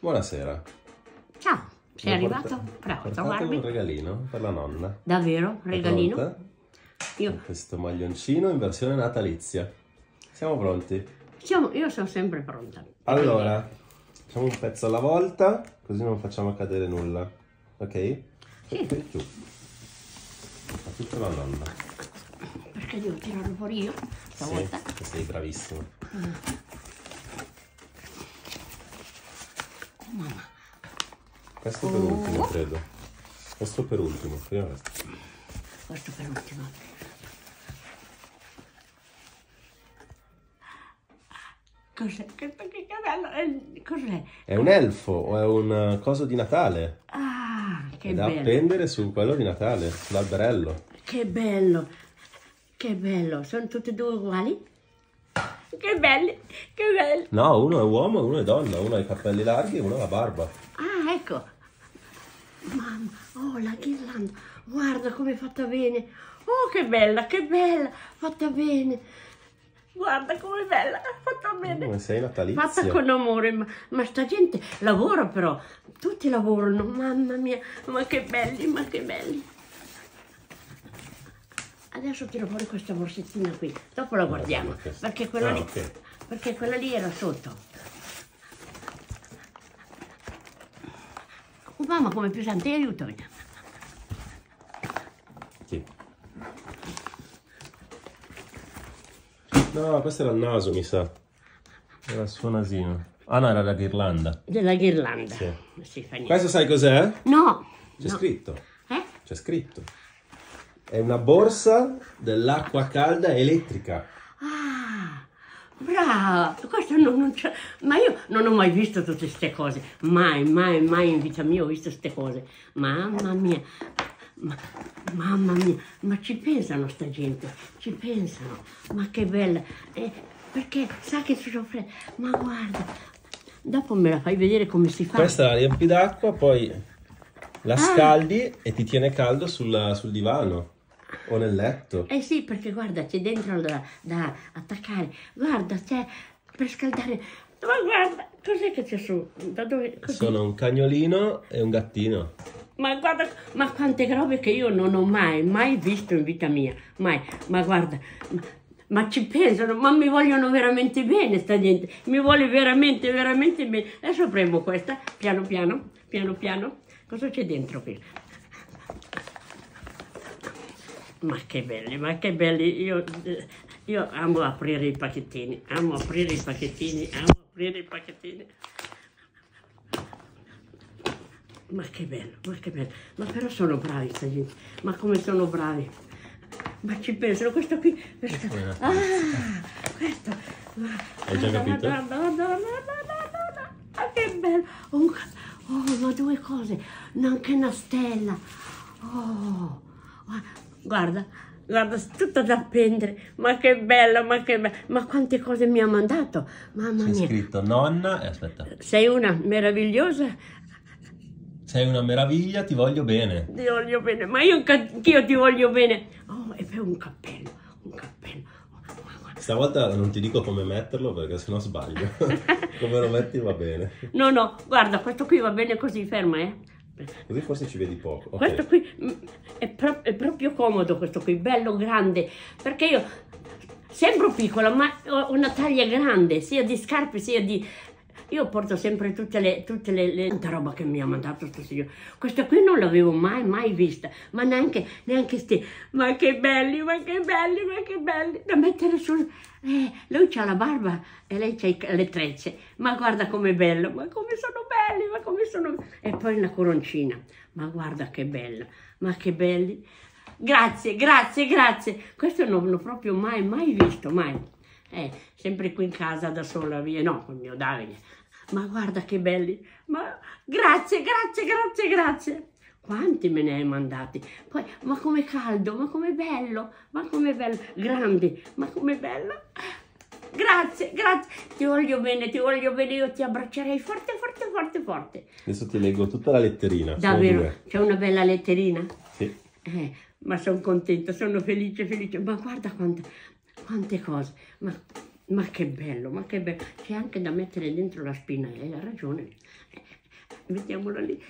Buonasera. Ciao, sei Mi arrivato? porta- Bravo, portato trovarmi. un regalino per la nonna. Davvero? Regalino? Io, Questo maglioncino in versione natalizia. Siamo pronti? siamo- io sono sempre pronta. Allora, facciamo un pezzo alla volta, così non facciamo cadere nulla. Ok? Sì. Qui giù. A tutta la nonna. Perché devo tirarlo fuori io stavolta? Sì, sei bravissimo. Oh, Questo per ultimo, credo. Questo per ultimo. Prima questo. Questo per ultimo. Cos'è? Che, che, bello! Cos'è? È un elfo o è un eh, coso di Natale? Ah, che È da bello! appendere su quello di Natale, sull'alberello. Che bello! Che bello! Sono tutti e due uguali? Che belli! Che belli! No, uno è uomo e uno è donna. Uno ha i capelli larghi e uno ha la barba. Ah, ecco. Mamma, oh, la ghirlanda. Guarda come è fatta bene. Oh, che bella, che bella. Fatta bene. Guarda come è bella. Fatta bene. Come sei natalizia. Fatta con amore, ma, ma sta gente lavora però. Tutti lavorano. Mamma mia, ma che belli, ma che belli. Adesso tiro fuori questa borsettina qui. Dopo la guardiamo. ok. Perché quella Ah, lì. ok. Perché quella lì era sotto. Oh, mamma, come pesante, aiutami. Sì. No, questo era il naso, mi sa. Era il suo nasino. Ah no, era la ghirlanda. Della ghirlanda. Sì. Questo sai cos'è? No. C'è no. scritto. Eh? C'è scritto. È una borsa dell'acqua calda elettrica. Ah, brava. Questo non, non c'è. Ma io non ho mai visto tutte queste cose. Mai, mai, mai in vita mia ho visto queste cose. Mamma mia. Ma- mamma mia, ma ci pensano sta gente, ci pensano, ma che bella, Eh, perché sa che ci soffre, ma guarda, dopo me la fai vedere come si fa. Questa la riempi d'acqua, poi la Ah. scaldi e ti tiene caldo sul, sul divano o nel letto. Eh sì, perché guarda, c'è dentro da, da attaccare. Guarda, c'è per scaldare. Ma guarda, cos'è che c'è su? Da dove? così? Sono un cagnolino e un gattino. Ma guarda, ma quante robe che io non ho mai, mai visto in vita mia. Mai. Ma guarda, ma, ma ci pensano, ma mi vogliono veramente bene sta gente. Mi vuole veramente, veramente bene. Adesso premo questa, piano piano, piano piano. Cosa c'è dentro qui? Ma che belli, ma che belli. Io, eh, io amo aprire i pacchettini, amo aprire i pacchettini, amo aprire i pacchettini. Ma che bello, ma che bello. Ma però sono bravi sta gente. Ma come sono bravi. Ma ci pensano, questo qui. Questo. Ah, questo. Ma- Hai già capito? Guarda, guarda. Ma che bello. Ca- Oh, ma due cose. Anche una stella. Oh, guarda, guarda, tutto da appendere. Ma che bello, ma che bello. Ma quante cose mi ha mandato. Mamma C'è mia. scritto nonna e aspetta. Sei una meravigliosa. Sei una meraviglia, ti voglio bene. Ti voglio bene, ma io anch'io ti voglio bene. Oh, e poi un cappello, un cappello. Stavolta non ti dico come metterlo perché sennò sbaglio. come lo metti va bene. No, no, guarda, questo qui va bene così, ferma, eh. Così forse ci vedi poco. Ok. Questo qui mm, è, pro- è proprio comodo, questo qui, bello, grande, perché io sembro piccola, ma ho una taglia grande, sia di scarpe sia di... Io porto sempre tutte le, tutte le, le- tanta roba che mi ha mandato sto signore. Questa qui non l'avevo mai, mai vista, ma neanche, neanche sti... Ma che belli, ma che belli, ma che belli, da mettere sul... Eh, lui c'ha la barba e lei c'ha le trecce, ma guarda com'è bello, ma come sono belli, ma come sono... E poi una coroncina, ma guarda che bella, ma che belli. Grazie, grazie, grazie. Questo non l'ho proprio mai, mai visto, mai. Eh, sempre qui in casa da sola, via, no, con mio Davide. Ma guarda che belli. Ma grazie, grazie, grazie, grazie. Quanti me ne hai mandati? Poi, ma com'è caldo, ma com'è bello, ma com'è bello, grandi, ma com'è bello. Grazie, grazie, ti voglio bene, ti voglio bene, io ti abbraccerei forte, forte, forte, forte. Adesso ti leggo tutta la letterina. Davvero, c'è una bella letterina? Sì. Eh, ma sono contenta, sono felice, felice. Ma guarda quante, quante cose. Ma, ma che bello, ma che bello. C'è anche da mettere dentro la spina, lei ha ragione. Eh, mettiamola lì.